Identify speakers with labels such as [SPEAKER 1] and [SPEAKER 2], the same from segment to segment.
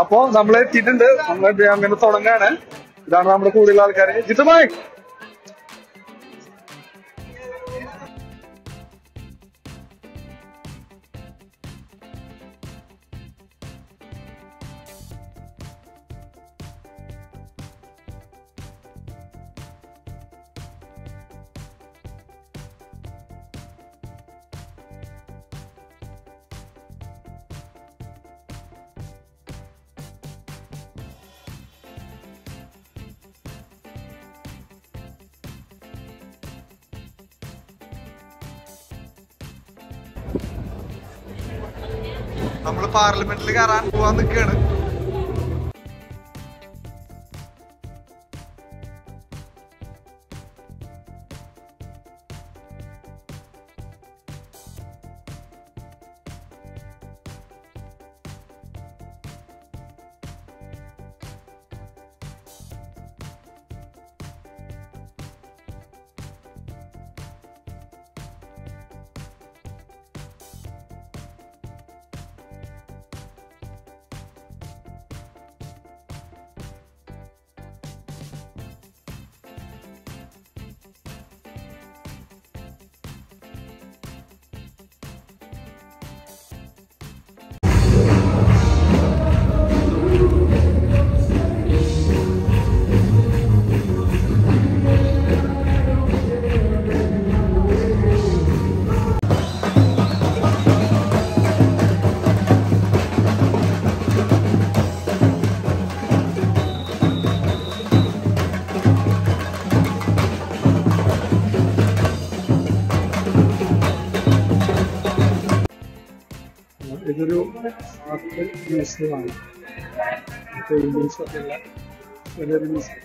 [SPEAKER 1] അപ്പോ നമ്മൾ എത്തിയിട്ടുണ്ട്. നമ്മൾ അങ്ങനെ തുടങ്ങാണ്. ഇതാണ് നമ്മുടെ കൂടുതൽ ആൾക്കാർ ജിത്തുമായി നമ്മൾ പാർലമെന്റിൽ കയറാൻ പോവാൻ നിൽക്കുകയാണ് ഇതൊരു ആർട്ട് മ്യൂസിയമാണ് പെയിന്റിങ്സ് ഒക്കെ ഉള്ള വലിയൊരു മ്യൂസിയം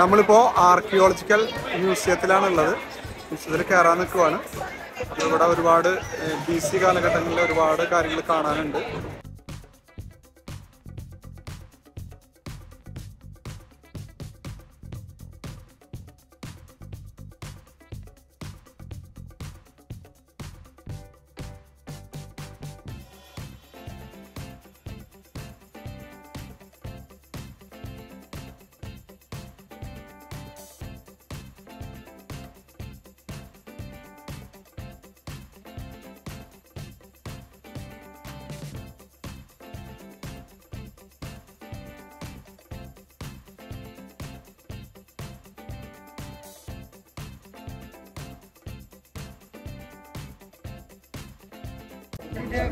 [SPEAKER 1] നമ്മളിപ്പോ ആർക്കിയോളജിക്കൽ മ്യൂസിയത്തിലാണ് ഉള്ളത് മ്യൂസിയത്തിൽ കയറാൻ നിൽക്കുവാണ് ഇവിടെ ഒരുപാട് ബി സി കാലഘട്ടങ്ങളിൽ ഒരുപാട് കാര്യങ്ങൾ കാണാനുണ്ട്.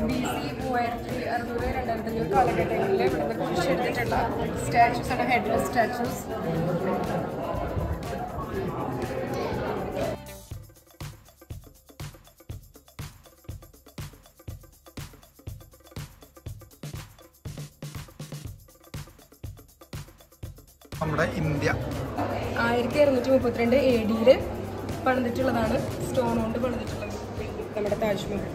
[SPEAKER 2] ബി സി മൂവായിരത്തി അറുന്നൂറ് രണ്ടായിരത്തി അഞ്ഞൂറ് കാലഘട്ടങ്ങളിൽ ഇവിടുന്ന് കുറിച്ചെടുത്തിട്ടുള്ള സ്റ്റാച്യൂസ് ആണ് ഹെഡ്ലെസ് സ്റ്റാച്യൂസ്
[SPEAKER 1] നമ്മുടെ ഇന്ത്യ.
[SPEAKER 2] ആയിരത്തി അറുന്നൂറ്റി മുപ്പത്തിരണ്ട് എ ഡിയിൽ പണിതിട്ടുള്ളതാണ് സ്റ്റോൺ കൊണ്ട് പണിതിട്ടുള്ളത്. നമ്മുടെ താജ്മഹൽ.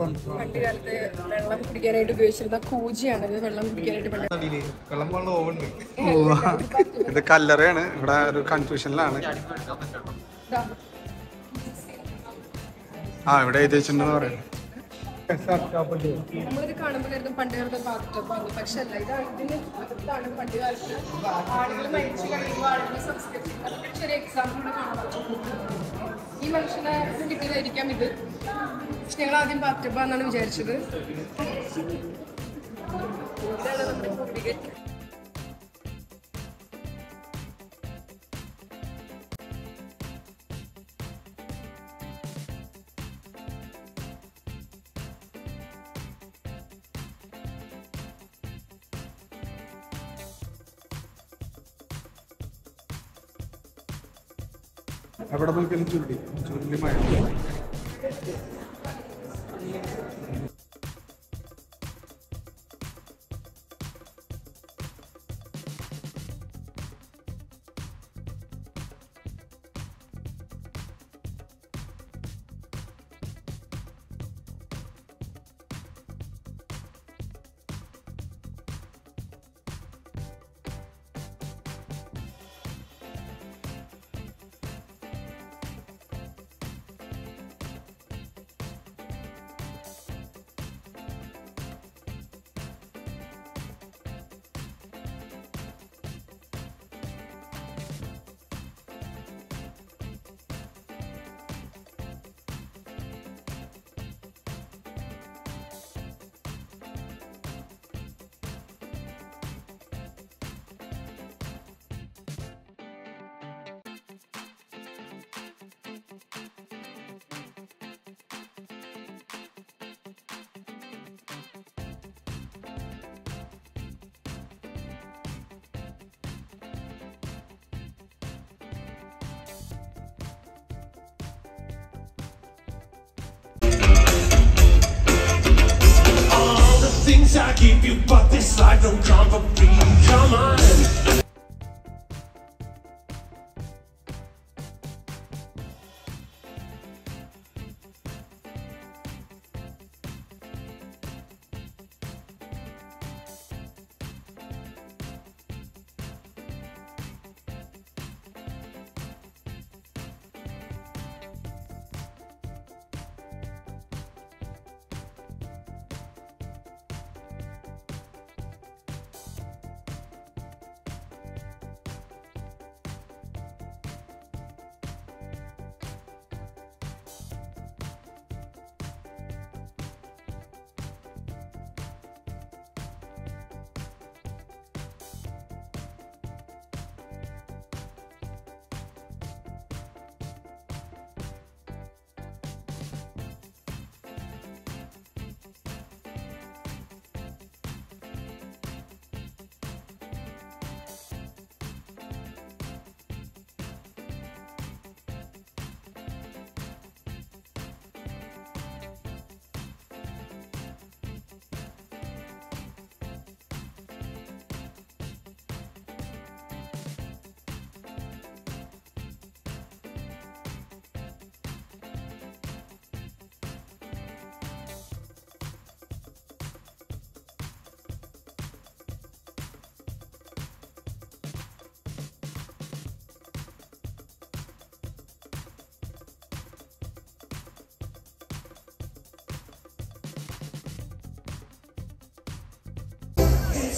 [SPEAKER 2] പണ്ട് കാലത്ത് വെള്ളം കുടിക്കാനായിട്ട് ഉപയോഗിച്ചിരുന്ന കൂജിയാണ്. ഇത് വെള്ളം കുടിക്കാനായിട്ട് പണ്ട്
[SPEAKER 1] ഇത് കല്ലറയാണ്. ഇവിടെ ഒരു കൺഫ്യൂഷനിലാണ് ആ ഇവിടെ എഴുതി വെച്ചിട്ടുണ്ടെന്ന് പറയുന്നത്
[SPEAKER 2] നമ്മളിത് കാണുമ്പോൾ കരുതും പണ്ട് കാലത്തെ ബാത്ടബാണ് പക്ഷെ അല്ല ഇത് ഇതിന് അകത്താണ് പണ്ട് കാലത്ത് ആളുകൾ മരിച്ചു കഴിയുമ്പോൾ ആളുകൾ സംസ്കരിച്ചു അതിന്റെ ചെറിയ എക്സാമ്പിൾ ഇവിടെ കാണാൻ ഈ മനുഷ്യനെ കിട്ടിയതായിരിക്കാം ഇത്. ഞങ്ങൾ ആദ്യം ബാത്ടബ വിചാരിച്ചത്. ഇതാണ് നമ്മുടെ
[SPEAKER 1] എവിടെ നോക്കിയാലും ചുരുളി ചുരുളി മഴ.
[SPEAKER 3] I give you, but this life don't come for free. Come on.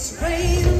[SPEAKER 4] It's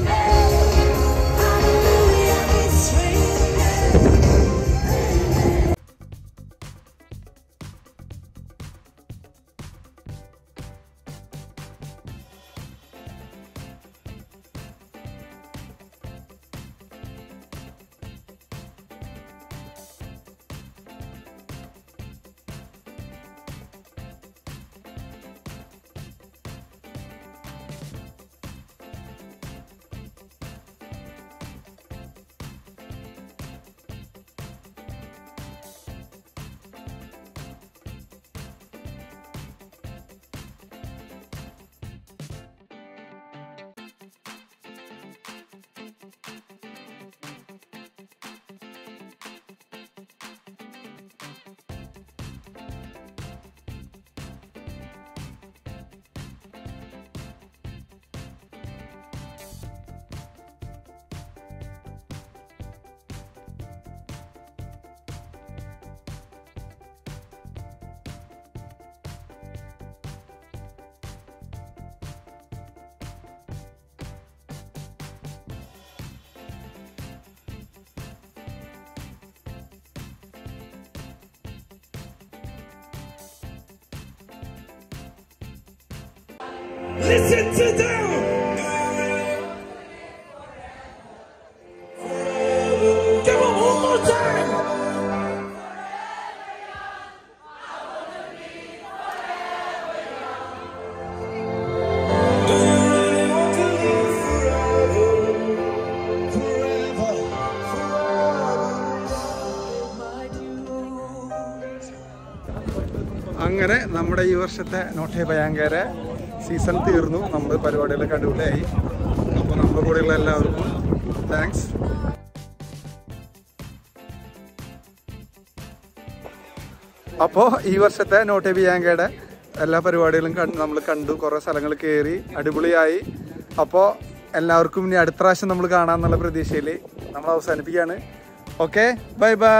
[SPEAKER 3] Listen to them. Come on, one more time. Do you really want to live forever? Forever, forever. My dues.
[SPEAKER 1] അങ്ങനെ നമ്മുടെ ഈ വർഷത്തെ നോട്ടെ ഭയങ്കര Season തീർന്നു. നമ്മുടെ പരിപാടികളൊക്കെ അടിപൊളിയായി അപ്പോൾ നമ്മുടെ കൂടെയുള്ള എല്ലാവർക്കും താങ്ക്സ് അപ്പോൾ ഈ വർഷത്തെ നോട്ടെ ബിയാങ്കയുടെ എല്ലാ പരിപാടികളും കണ്ട് നമ്മൾ കണ്ടു. കുറേ സ്ഥലങ്ങൾ കയറി അടിപൊളിയായി. അപ്പോൾ എല്ലാവർക്കും ഇനി അടുത്ത പ്രാവശ്യം നമ്മൾ കാണാമെന്നുള്ള പ്രതീക്ഷയിൽ നമ്മൾ അവസാനിപ്പിക്കുകയാണ്. Okay bye bye